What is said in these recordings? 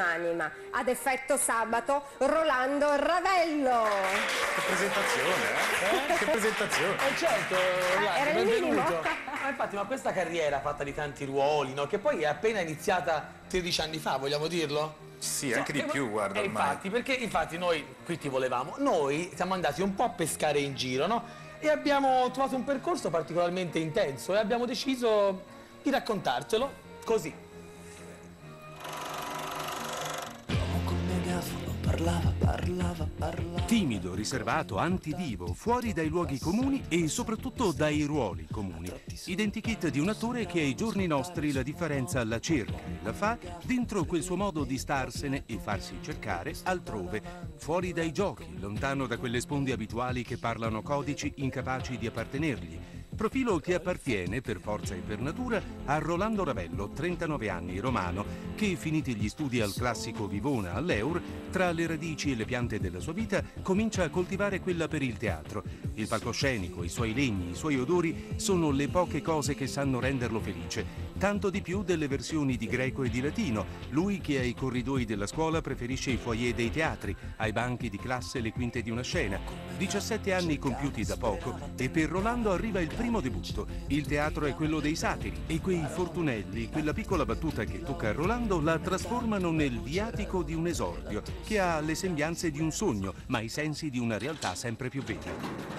unanima. Ad effetto sabato, Rolando Ravello. Che presentazione, eh? Che presentazione. Eh certo, Rolando, era il minimo. benvenuto. Ma infatti, ma questa carriera fatta di tanti ruoli, no? Che poi è appena iniziata 13 anni fa, vogliamo dirlo? Sì, anche di Insomma, più, guarda, e ormai. infatti, perché infatti noi qui ti volevamo, noi siamo andati un po' a pescare in giro, no? E abbiamo trovato un percorso particolarmente intenso e abbiamo deciso di raccontarcelo così. Parlava, parlava, parlava. Timido, riservato, antidivo, fuori dai luoghi comuni e soprattutto dai ruoli comuni. Identikit di un attore che ai giorni nostri la differenza la cerca e la fa dentro quel suo modo di starsene e farsi cercare altrove, fuori dai giochi, lontano da quelle sponde abituali che parlano codici incapaci di appartenergli. Profilo che appartiene, per forza e per natura, a Rolando Ravello, 39 anni, romano, che, finiti gli studi al classico Vivona all'Eur, tra le radici e le piante della sua vita, comincia a coltivare quella per il teatro. Il palcoscenico, i suoi legni, i suoi odori sono le poche cose che sanno renderlo felice. Tanto di più delle versioni di greco e di latino. Lui che ai corridoi della scuola preferisce i foyer dei teatri, ai banchi di classe le quinte di una scena. 17 anni compiuti da poco e per Rolando arriva il primo debutto. Il teatro è quello dei satiri e quei fortunelli, quella piccola battuta che tocca a Rolando la trasformano nel viatico di un esordio che ha le sembianze di un sogno ma i sensi di una realtà sempre più vera.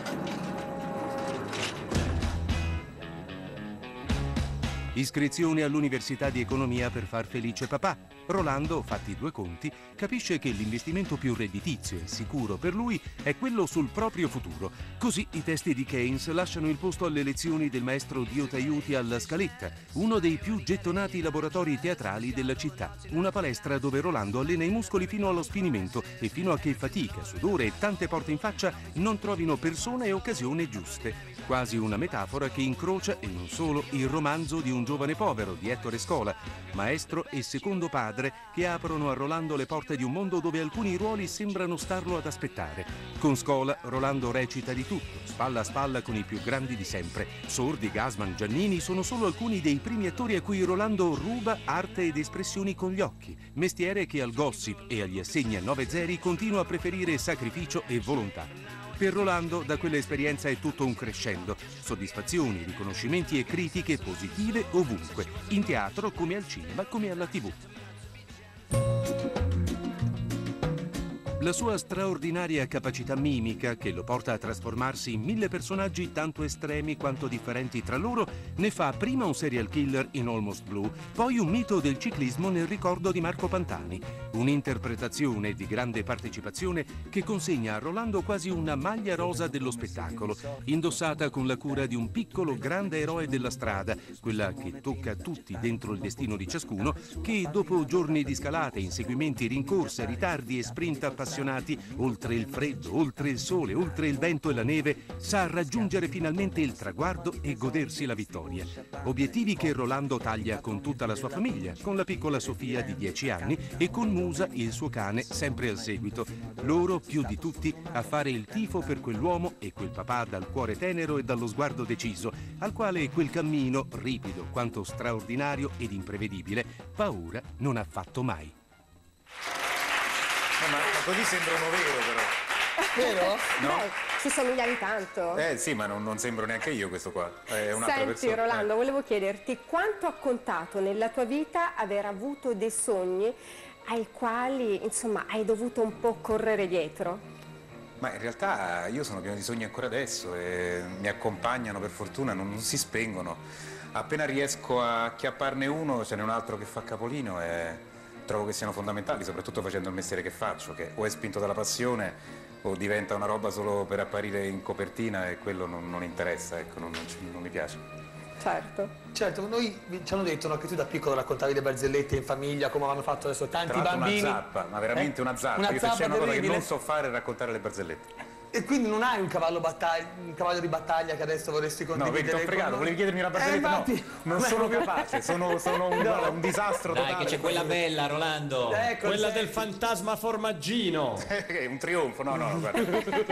Iscrizione all'Università di Economia per far felice papà. Rolando, fatti due conti, capisce che l'investimento più redditizio e sicuro per lui è quello sul proprio futuro. Così i testi di Keynes lasciano il posto alle lezioni del maestro Dio t'aiuti alla Scaletta, uno dei più gettonati laboratori teatrali della città. Una palestra dove Rolando allena i muscoli fino allo sfinimento e fino a che fatica, sudore e tante porte in faccia non trovino persone e occasione giuste. Quasi una metafora che incrocia, e non solo, il romanzo di un giovane povero di Ettore Scola, maestro e secondo padre che aprono a Rolando le porte di un mondo dove alcuni ruoli sembrano starlo ad aspettare. Con Scola, Rolando recita di tutto, spalla a spalla con i più grandi di sempre. Sordi, Gasman, Giannini sono solo alcuni dei primi attori a cui Rolando ruba arte ed espressioni con gli occhi, mestiere che al gossip e agli assegni a 9 zeri continua a preferire sacrificio e volontà. Per Rolando da quell'esperienza è tutto un crescendo, soddisfazioni, riconoscimenti e critiche positive ovunque, in teatro come al cinema come alla tv. La sua straordinaria capacità mimica, che lo porta a trasformarsi in mille personaggi tanto estremi quanto differenti tra loro, ne fa prima un serial killer in Almost Blue, poi un mito del ciclismo nel ricordo di Marco Pantani. Un'interpretazione di grande partecipazione che consegna a Rolando quasi una maglia rosa dello spettacolo, indossata con la cura di un piccolo grande eroe della strada, quella che tocca tutti dentro il destino di ciascuno, che dopo giorni di scalate, inseguimenti, rincorse, ritardi e sprint appassionati, oltre il freddo, oltre il sole, oltre il vento e la neve, sa raggiungere finalmente il traguardo e godersi la vittoria. Obiettivi che Rolando taglia con tutta la sua famiglia, con la piccola Sofia di 10 anni e con Musa, il suo cane, sempre al seguito. Loro, più di tutti, a fare il tifo per quell'uomo e quel papà dal cuore tenero e dallo sguardo deciso, al quale quel cammino, ripido quanto straordinario ed imprevedibile, paura non ha fatto mai. Così sembra uno vero, però. Vero? No? Beh, ci somigliavi tanto. Eh sì, ma non, non sembro neanche io questo qua. È un'altra Senti persona. Rolando, Eh. volevo chiederti quanto ha contato nella tua vita aver avuto dei sogni ai quali insomma hai dovuto un po' correre dietro? Ma in realtà io sono pieno di sogni ancora adesso e mi accompagnano per fortuna, non, non si spengono. Appena riesco a chiapparne uno, ce n'è un altro che fa capolino e trovo che siano fondamentali, soprattutto facendo il mestiere che faccio, che o è spinto dalla passione o diventa una roba solo per apparire in copertina e quello non, non interessa, ecco, non, non non mi piace. Certo. Certo, noi ci hanno detto no, che tu da piccolo raccontavi le barzellette in famiglia, come hanno fatto adesso tanti bambini. una zappa, ma veramente Eh? una zappa, Una che se c'è zappa una cosa che non so fare è raccontare le barzellette. E quindi non hai un cavallo, battaglia, un cavallo di battaglia che adesso vorresti No, condividere ti ho fregato, con volevi chiedermi una Eh, barzelletta? infatti. no, non sono capace, sono, sono un, guarda, un disastro Dai, totale. che c'è quella bella, Rolando. Ecco, quella senti. del fantasma formaggino. È un trionfo, no, no, guarda.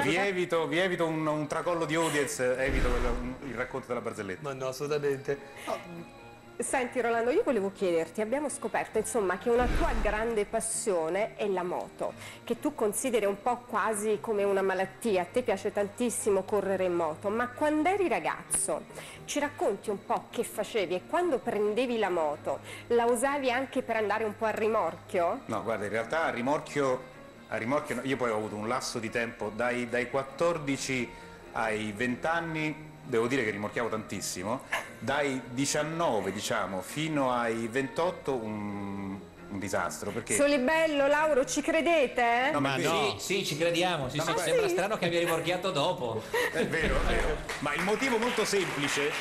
vi evito, vi evito un, un tracollo di audience, evito quello- il racconto della barzelletta. Ma no, assolutamente. No, Senti Rolando, io volevo chiederti, abbiamo scoperto insomma che una tua grande passione è la moto, che tu consideri un po' quasi come una malattia, a te piace tantissimo correre in moto, ma quando eri ragazzo ci racconti un po' che facevi e quando prendevi la moto la usavi anche per andare un po' a rimorchio? No, guarda, in realtà a rimorchio, a rimorchio io poi ho avuto un lasso di tempo dai, dai 14 ai 20 anni, devo dire che rimorchiavo tantissimo, dai 19 diciamo fino ai 28 un, un disastro, perché... Solibello, Lauro, ci credete? No, ma Sì, no. sì, ci crediamo. Sì, sì, ma sembra sì? strano che abbia rimorchiato dopo. È vero, è vero. Ma il motivo molto semplice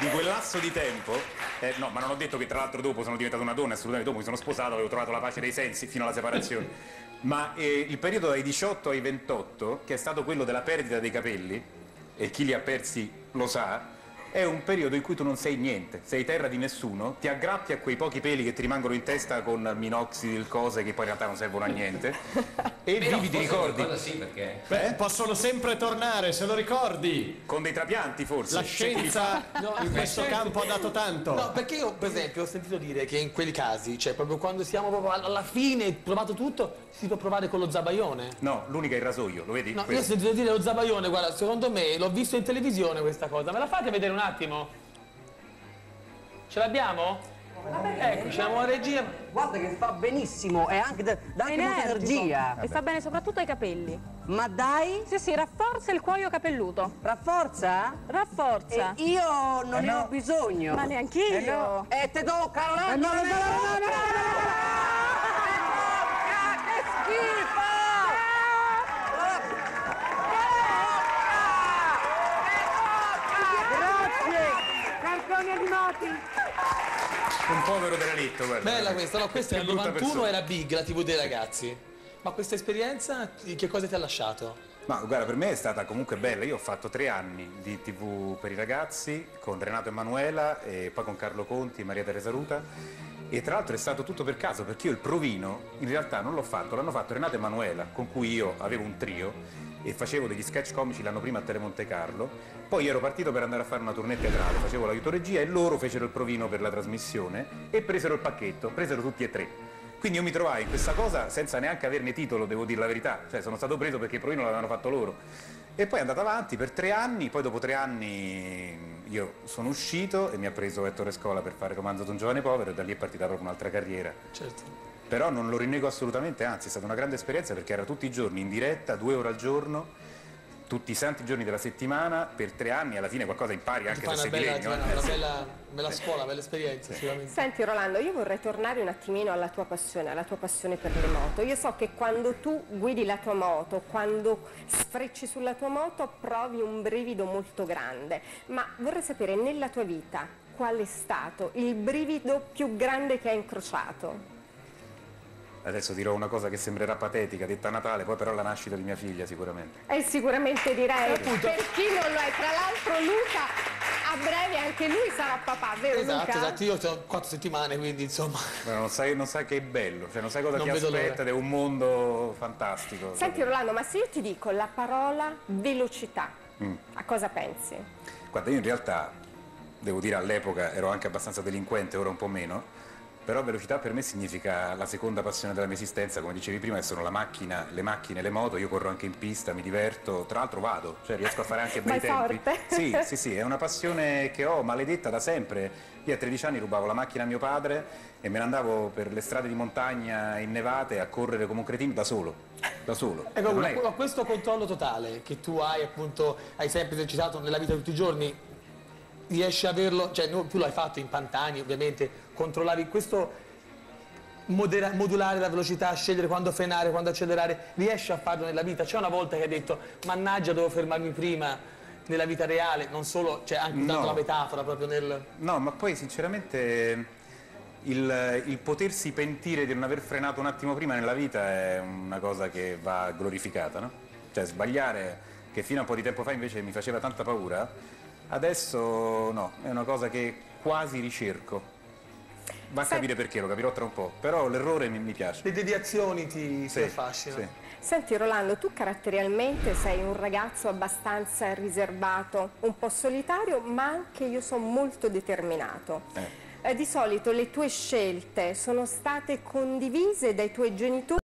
di quel lasso di tempo, eh, no, ma non ho detto che tra l'altro dopo sono diventata una donna, assolutamente dopo mi sono sposato, avevo trovato la pace dei sensi fino alla separazione. Ma eh, il periodo dai 18 ai 28, che è stato quello della perdita dei capelli, e chi li ha persi lo sa, è un periodo in cui tu non sei niente, sei terra di nessuno, ti aggrappi a quei pochi peli che ti rimangono in testa con minoxidil, cose che poi in realtà non servono a niente, e Però vivi, ti forse ricordi, sì, perché... Beh, possono sempre tornare, se lo ricordi. con dei trapianti forse. La scienza No, in questo campo ha dato tanto. No, perché io per esempio ho sentito dire che in quei casi, cioè proprio quando siamo proprio alla fine, provato tutto, si può provare con lo zabaione. No, l'unica è il rasoio, lo vedi? No, io Quello. ho sentito dire lo zabaione, guarda, secondo me l'ho visto in televisione questa cosa. Me la fate vedere un attimo? Ce l'abbiamo? Ecco, c'è una regia. Guarda che fa benissimo e anche da- dà anche molta energia. E sta bene soprattutto ai capelli. Ma dai, Sì, sì, rafforza il cuoio capelluto. rafforza? Rafforza. E io non ne ho bisogno. Ma neanch'io. E te tocca, Rolando! no, no, no, no, Che Cartoni animati! Un povero derelitto, guarda. Bella questa, no, questa nel brutta 91 persona. era Big, la TV dei ragazzi. Ma questa esperienza che cosa ti ha lasciato? Ma guarda, per me è stata comunque bella. Io ho fatto tre anni di TV per i ragazzi con Renato Emanuela e poi con Carlo Conti e Maria Teresa Ruta. E tra l'altro è stato tutto per caso, perché io il provino in realtà non l'ho fatto, l'hanno fatto Renato Emanuela, con cui io avevo un trio e facevo degli sketch comici l'anno prima a Telemonte Carlo. Poi ero partito per andare a fare una tournée teatrale, facevo l'aiutoregia e loro fecero il provino per la trasmissione e presero il pacchetto, presero tutti e tre. Quindi io mi trovai in questa cosa senza neanche averne titolo, devo dire la verità, cioè sono stato preso perché il provino l'avevano fatto loro. E poi è andata avanti per tre anni, poi dopo tre anni io sono uscito e mi ha preso Ettore Scola per fare Romanzo di un giovane povero e da lì è partita proprio un'altra carriera. Certo. Però non lo rinnego assolutamente, anzi è stata una grande esperienza perché era tutti i giorni in diretta, due ore al giorno, tutti i santi giorni della settimana, per tre anni alla fine qualcosa impari anche se una sei di bella, legno. una, eh. una bella, bella scuola, bella esperienza sicuramente. Senti Rolando, io vorrei tornare un attimino alla tua passione, alla tua passione per le moto. Io so che quando tu guidi la tua moto, quando sfrecci sulla tua moto, provi un brivido molto grande. Ma vorrei sapere nella tua vita qual è stato il brivido più grande che hai incrociato? Adesso dirò una cosa che sembrerà patetica, detta a Natale, poi però la nascita di mia figlia sicuramente. E sicuramente direi, Appunto. per chi non lo è, tra l'altro Luca a breve anche lui sarà papà, vero Esatto, Luca? esatto, io ho quattro settimane, quindi insomma. Ma non sai, non sai che è bello, cioè non sai cosa Non ti vedo l'ora. aspetta ed è un mondo fantastico. Senti Rolando, ma se io ti dico la parola velocità, Mm. a cosa pensi? Guarda, io in realtà, devo dire all'epoca ero anche abbastanza delinquente, ora un po' meno, però velocità per me significa la seconda passione della mia esistenza, come dicevi prima, che sono la macchina, le macchine, le moto, io corro anche in pista, mi diverto, tra l'altro vado, cioè riesco a fare anche bei tempi. forte. Sì, sì, sì, è una passione che ho maledetta da sempre. Io a 13 anni rubavo la macchina a mio padre e me ne andavo per le strade di montagna innevate a correre come un cretino da solo, da solo. Ecco, è- questo controllo totale che tu hai appunto, hai sempre esercitato nella vita di tutti i giorni, riesci a averlo, cioè no, tu l'hai fatto in pantani ovviamente, controllavi questo modera- modulare la velocità, scegliere quando frenare, quando accelerare, riesci a farlo nella vita? C'è una volta che hai detto mannaggia devo fermarmi prima nella vita reale, non solo, cioè anche No. la metafora proprio nel... No, ma poi sinceramente il, il potersi pentire di non aver frenato un attimo prima nella vita è una cosa che va glorificata, no? Cioè sbagliare, che fino a un po' di tempo fa invece mi faceva tanta paura, adesso no, è una cosa che quasi ricerco. Va a Sai- capire perché, lo capirò tra un po', però l'errore mi, mi piace. Le deviazioni ti, ti Sì, affascinano. sì. Senti Rolando, tu caratterialmente sei un ragazzo abbastanza riservato, un po' solitario, ma anche io sono molto determinato. Eh. eh, di solito le tue scelte sono state condivise dai tuoi genitori